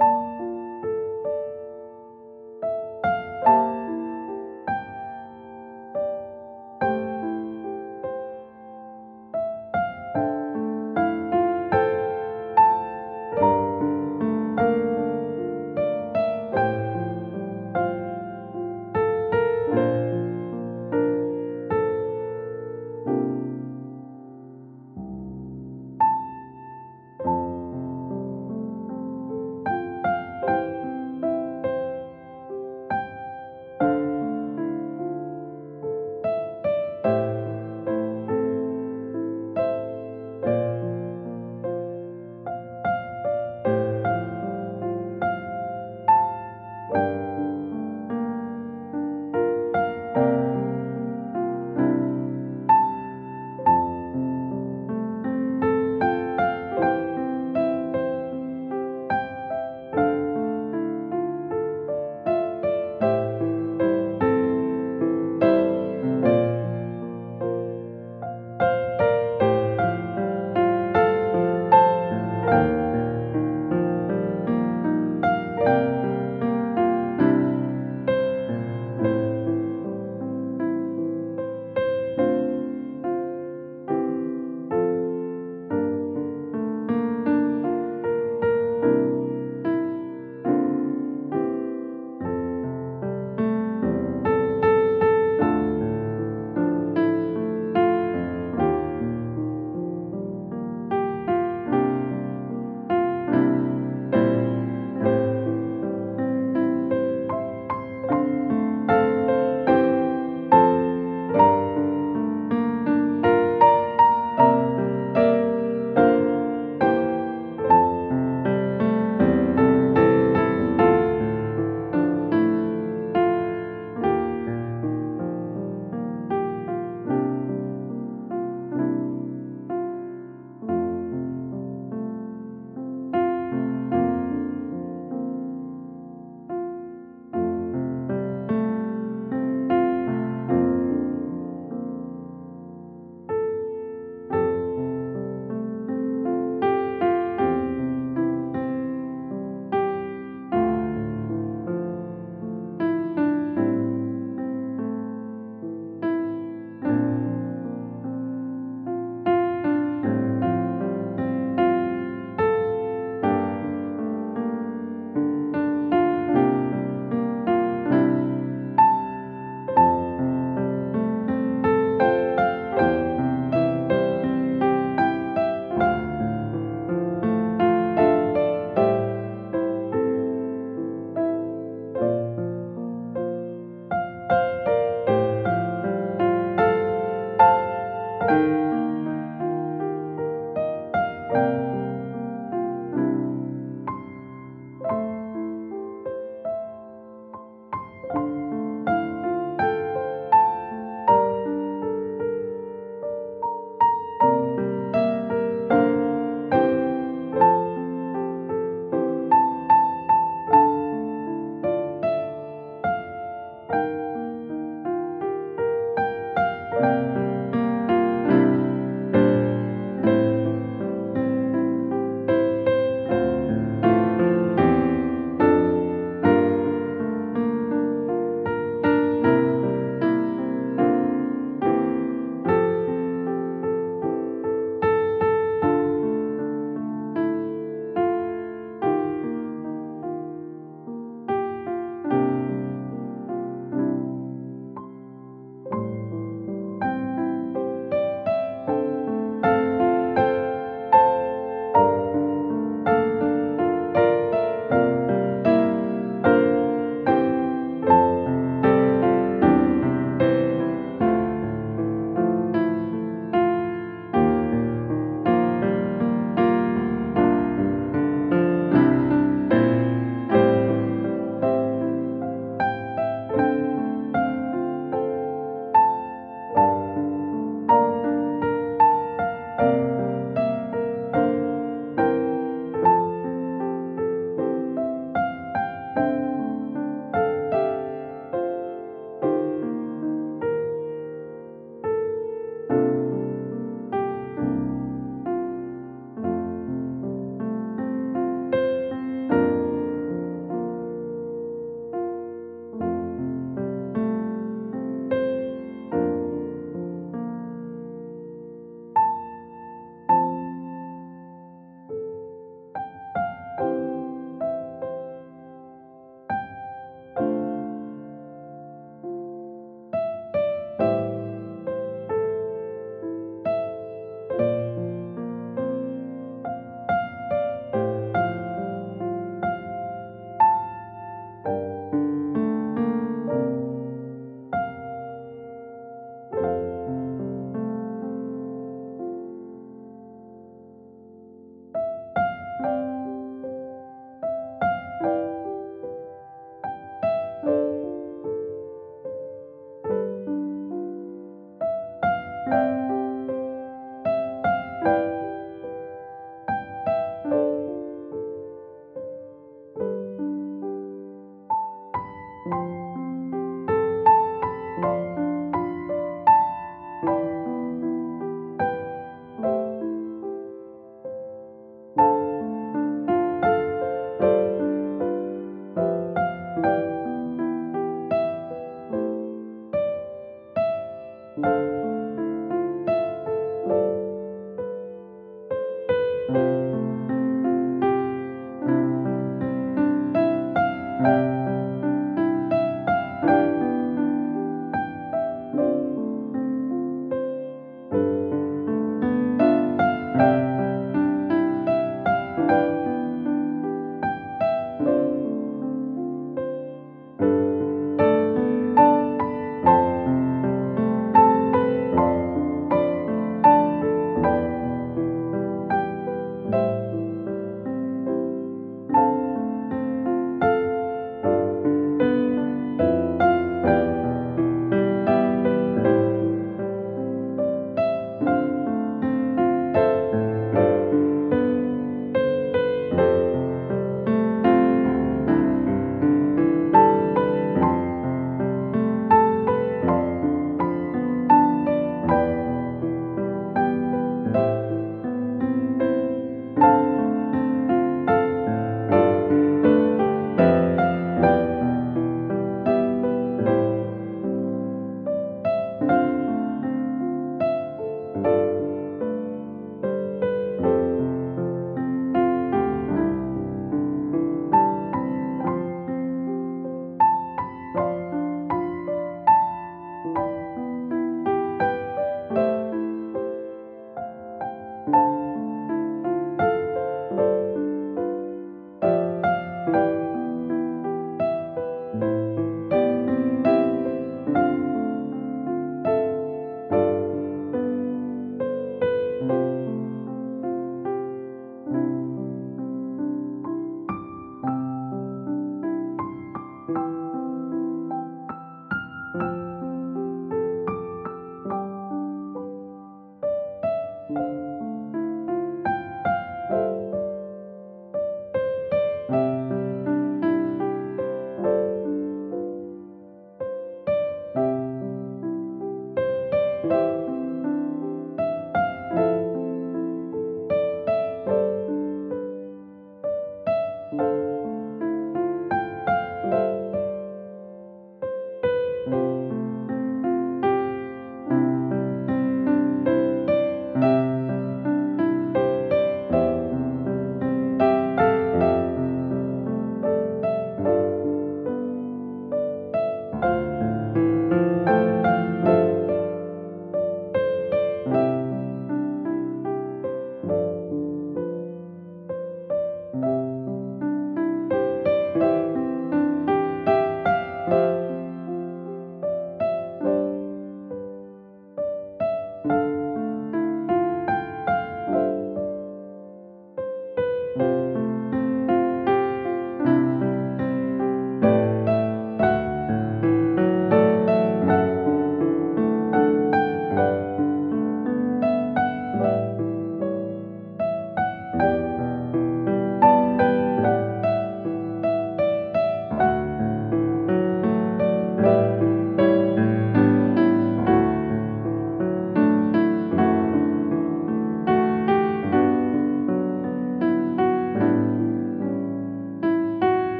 you